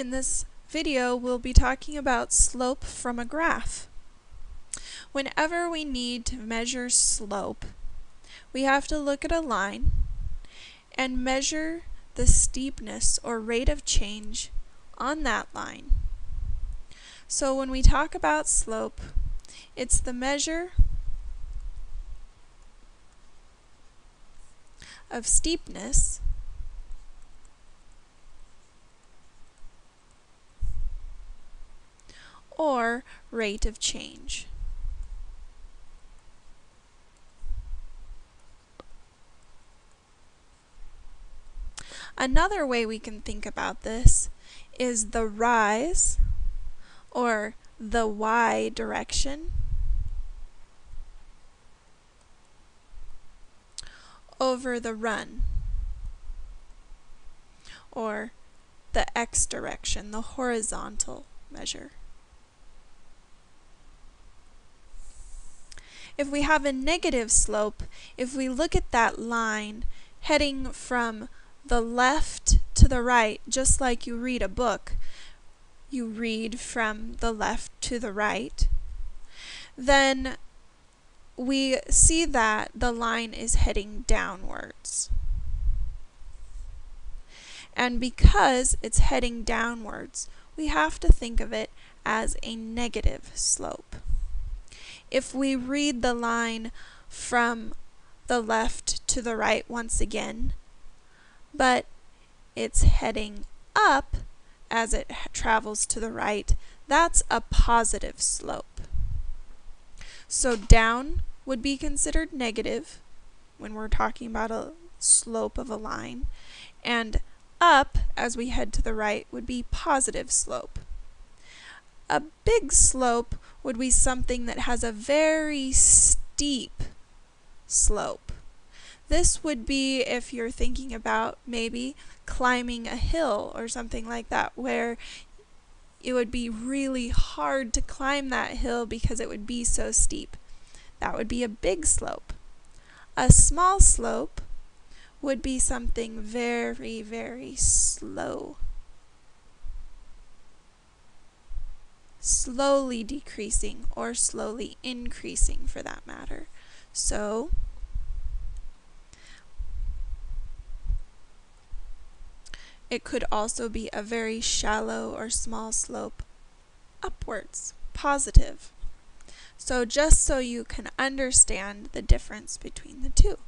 In this video, we'll be talking about slope from a graph. Whenever we need to measure slope, we have to look at a line and measure the steepness or rate of change on that line. So when we talk about slope, it's the measure of steepness or rate of change. Another way we can think about this is the rise or the y direction over the run or the x direction, the horizontal measure. If we have a negative slope, if we look at that line heading from the left to the right, just like you read a book, you read from the left to the right, then we see that the line is heading downwards. And because it's heading downwards, we have to think of it as a negative slope if we read the line from the left to the right once again, but it's heading up as it travels to the right, that's a positive slope. So down would be considered negative when we're talking about a slope of a line, and up as we head to the right would be positive slope. A big slope would be something that has a very steep slope. This would be if you're thinking about maybe climbing a hill or something like that where it would be really hard to climb that hill because it would be so steep. That would be a big slope. A small slope would be something very, very slow. Slowly decreasing or slowly increasing for that matter. So, it could also be a very shallow or small slope upwards, positive. So just so you can understand the difference between the two.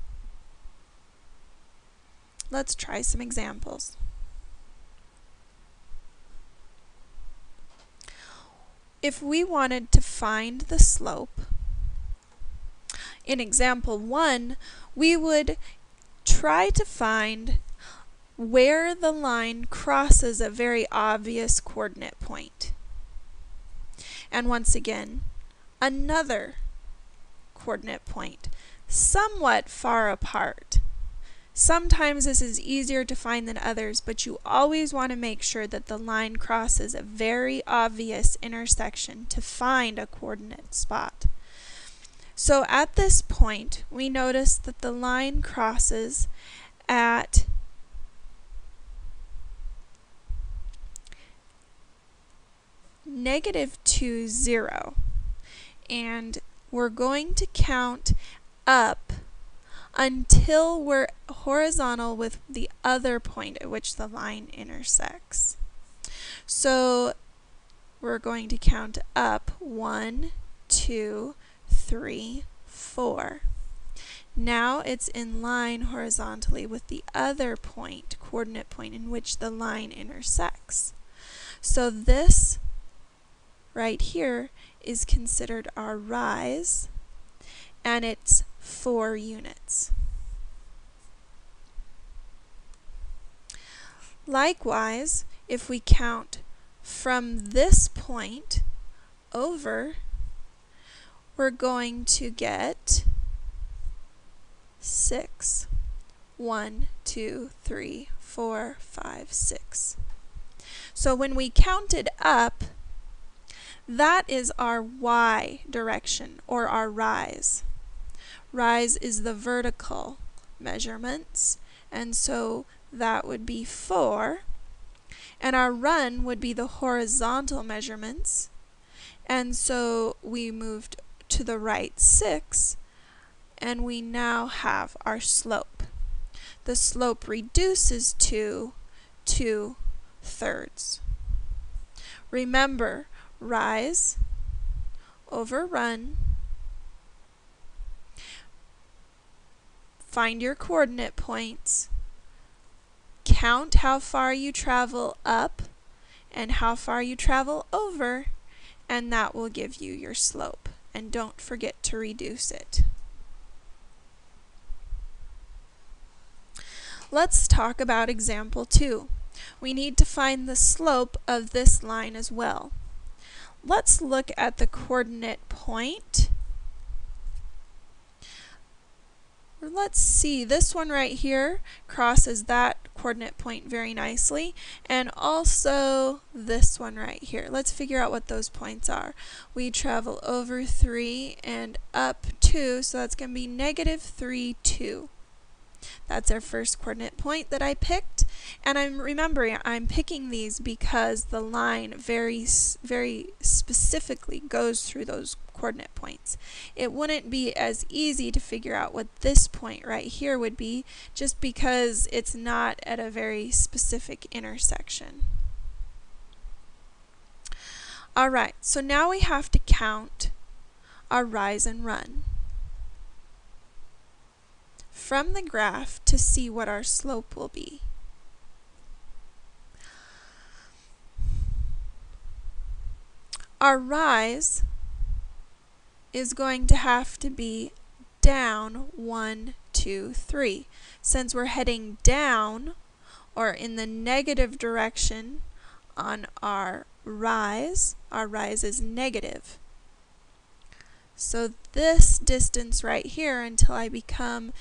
Let's try some examples. If we wanted to find the slope, in example 1, we would try to find where the line crosses a very obvious coordinate point. And once again, another coordinate point, somewhat far apart. Sometimes this is easier to find than others, but you always want to make sure that the line crosses a very obvious intersection to find a coordinate spot. So at this point, we notice that the line crosses at negative 2, 0. And we're going to count up until we're horizontal with the other point at which the line intersects. So we're going to count up one, two, three, four. Now it's in line horizontally with the other point, coordinate point, in which the line intersects. So this right here is considered our rise, and it's 4 units. Likewise, if we count from this point over, we're going to get 6. 1, 2, 3, 4, 5, 6. So when we counted up, that is our y direction, or our rise. Rise is the vertical measurements, and so that would be 4. And our run would be the horizontal measurements. And so we moved to the right 6, and we now have our slope. The slope reduces to 2 thirds. Remember, rise over run. Find your coordinate points. Count how far you travel up and how far you travel over, and that will give you your slope. And don't forget to reduce it. Let's talk about example 2. We need to find the slope of this line as well. Let's look at the coordinate point. Let's see, this one right here crosses that coordinate point very nicely, and also this one right here. Let's figure out what those points are. We travel over 3 and up 2, so that's going to be negative 3, 2. That's our first coordinate point that I picked. And I'm remembering I'm picking these because the line very, very specifically goes through those coordinate points. It wouldn't be as easy to figure out what this point right here would be just because it's not at a very specific intersection. Alright, so now we have to count our rise and run from the graph to see what our slope will be. Our rise is going to have to be down one, two, three. Since we're heading down, or in the negative direction on our rise, our rise is negative. So this distance right here until I become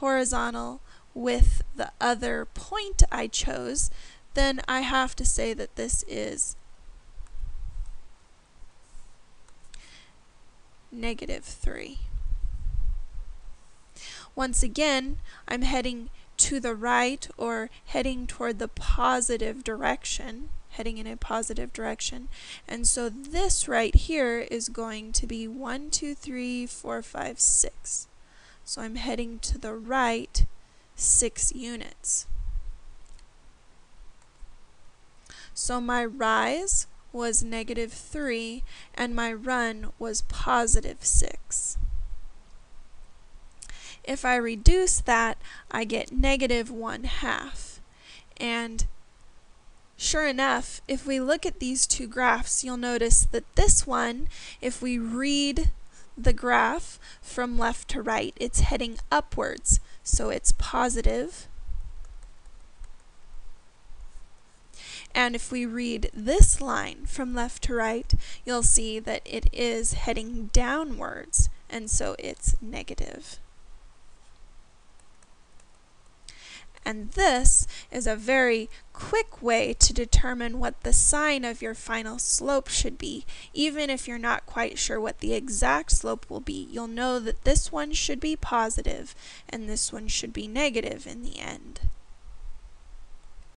horizontal with the other point I chose, then I have to say that this is negative 3. Once again, I'm heading to the right or heading toward the positive direction, heading in a positive direction. And so this right here is going to be 1, 2, 3, 4, 5, 6. So I'm heading to the right 6 units. So my rise was negative 3 and my run was positive 6. If I reduce that, I get negative 1 half. And sure enough, if we look at these two graphs, you'll notice that this one, if we read the graph from left to right, it's heading upwards, so it's positive. And if we read this line from left to right, you'll see that it is heading downwards, and so it's negative. And this is a very quick way to determine what the sign of your final slope should be. Even if you're not quite sure what the exact slope will be, you'll know that this one should be positive and this one should be negative in the end.